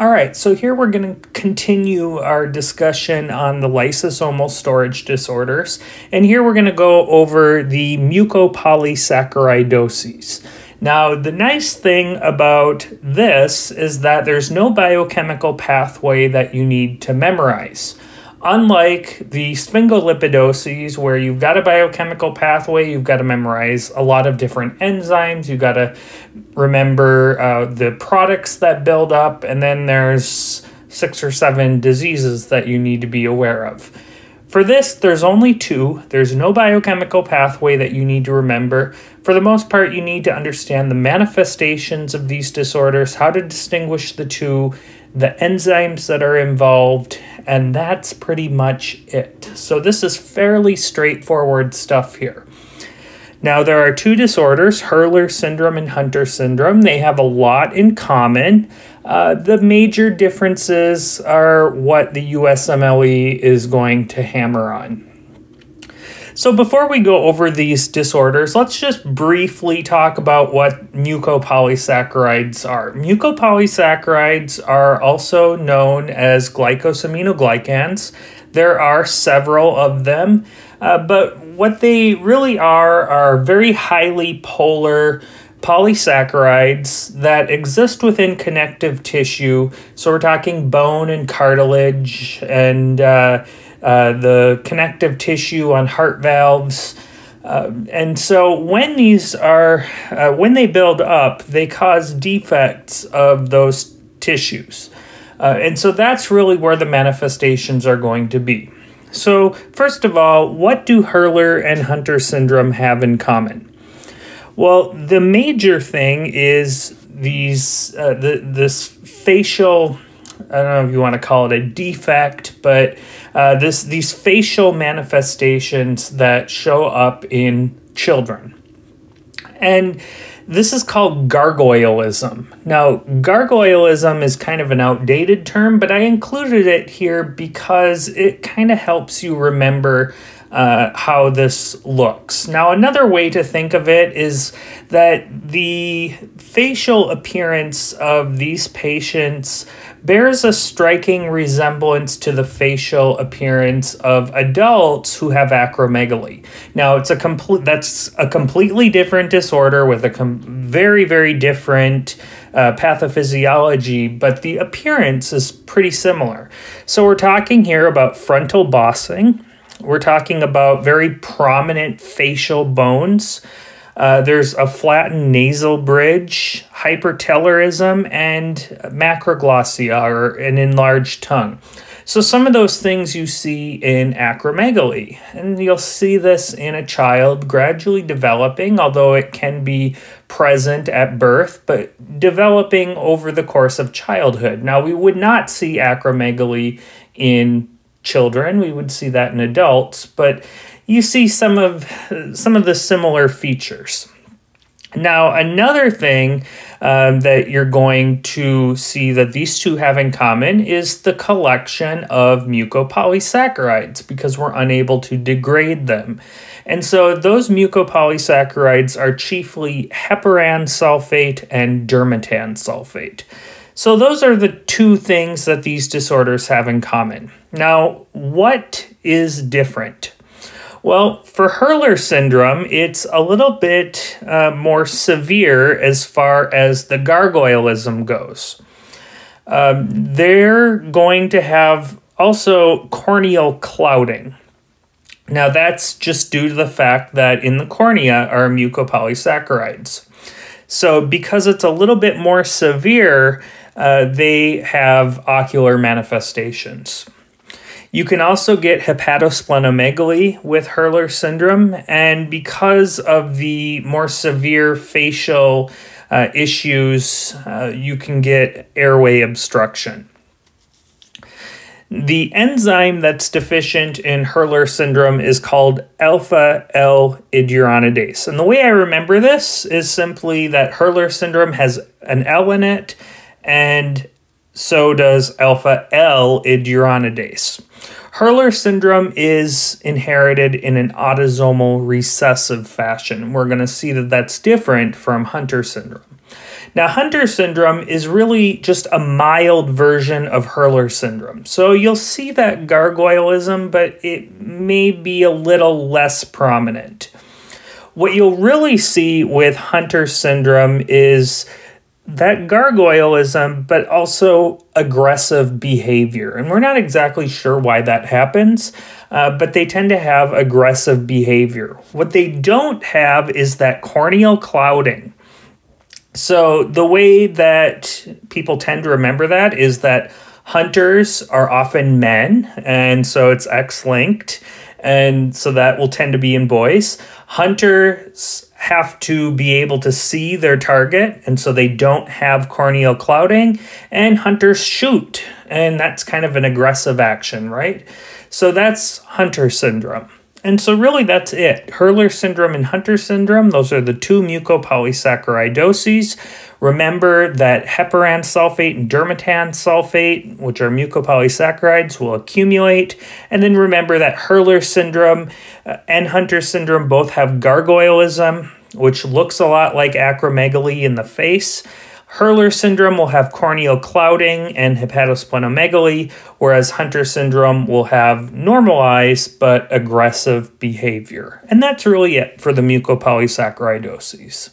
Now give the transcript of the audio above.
All right, so here we're going to continue our discussion on the lysosomal storage disorders. And here we're going to go over the mucopolysaccharidoses. Now, the nice thing about this is that there's no biochemical pathway that you need to memorize. Unlike the sphingolipidoses, where you've got a biochemical pathway, you've got to memorize a lot of different enzymes, you've got to remember uh, the products that build up, and then there's six or seven diseases that you need to be aware of. For this, there's only two. There's no biochemical pathway that you need to remember. For the most part, you need to understand the manifestations of these disorders, how to distinguish the two, the enzymes that are involved, and that's pretty much it. So this is fairly straightforward stuff here. Now, there are two disorders, Hurler syndrome and Hunter syndrome. They have a lot in common. Uh, the major differences are what the USMLE is going to hammer on. So, before we go over these disorders, let's just briefly talk about what mucopolysaccharides are. Mucopolysaccharides are also known as glycosaminoglycans. There are several of them, uh, but what they really are are very highly polar polysaccharides that exist within connective tissue. So we're talking bone and cartilage and uh, uh, the connective tissue on heart valves. Uh, and so when these are, uh, when they build up, they cause defects of those tissues. Uh, and so that's really where the manifestations are going to be. So, first of all, what do Hurler and Hunter syndrome have in common? Well, the major thing is these uh, the this facial. I don't know if you want to call it a defect, but uh, this these facial manifestations that show up in children, and this is called gargoylism. Now, gargoylism is kind of an outdated term, but I included it here because it kind of helps you remember uh, how this looks. Now, another way to think of it is that the facial appearance of these patients bears a striking resemblance to the facial appearance of adults who have acromegaly. Now, it's a complete that's a completely different disorder with a com- very very different uh, pathophysiology, but the appearance is pretty similar. So we're talking here about frontal bossing we're talking about very prominent facial bones. Uh, there's a flattened nasal bridge, hypertelorism, and macroglossia, or an enlarged tongue. So, some of those things you see in acromegaly, and you'll see this in a child gradually developing, although it can be present at birth, but developing over the course of childhood. Now, we would not see acromegaly in children. We would see that in adults, but you see some of some of the similar features. Now, another thing um, that you're going to see that these two have in common is the collection of mucopolysaccharides because we're unable to degrade them. And so those mucopolysaccharides are chiefly heparan sulfate and dermatan sulfate. So, those are the two things that these disorders have in common. Now, what is different? Well, for Hurler syndrome, it's a little bit uh, more severe as far as the gargoylism goes. Um, they're going to have also corneal clouding. Now, that's just due to the fact that in the cornea are mucopolysaccharides. So, because it's a little bit more severe, uh, they have ocular manifestations. You can also get hepatosplenomegaly with Hurler syndrome, and because of the more severe facial uh, issues, uh, you can get airway obstruction. The enzyme that's deficient in Hurler syndrome is called alpha L iduronidase. And the way I remember this is simply that Hurler syndrome has an L in it and so does alpha L iduronidase. Hurler syndrome is inherited in an autosomal recessive fashion. We're going to see that that's different from Hunter syndrome. Now, Hunter syndrome is really just a mild version of Hurler syndrome. So you'll see that gargoylism, but it may be a little less prominent. What you'll really see with Hunter syndrome is that gargoylism, but also aggressive behavior. And we're not exactly sure why that happens, uh, but they tend to have aggressive behavior. What they don't have is that corneal clouding. So the way that people tend to remember that is that hunters are often men, and so it's X linked, and so that will tend to be in boys. Hunters have to be able to see their target, and so they don't have corneal clouding, and hunters shoot, and that's kind of an aggressive action, right? So that's hunter syndrome. And so, really, that's it. Hurler syndrome and Hunter syndrome, those are the two mucopolysaccharidoses. Remember that heparan sulfate and dermatan sulfate, which are mucopolysaccharides, will accumulate. And then remember that Hurler syndrome uh, and Hunter syndrome both have gargoylism, which looks a lot like acromegaly in the face. Hurler syndrome will have corneal clouding and hepatosplenomegaly, whereas Hunter syndrome will have normalized but aggressive behavior. And that's really it for the mucopolysaccharidoses.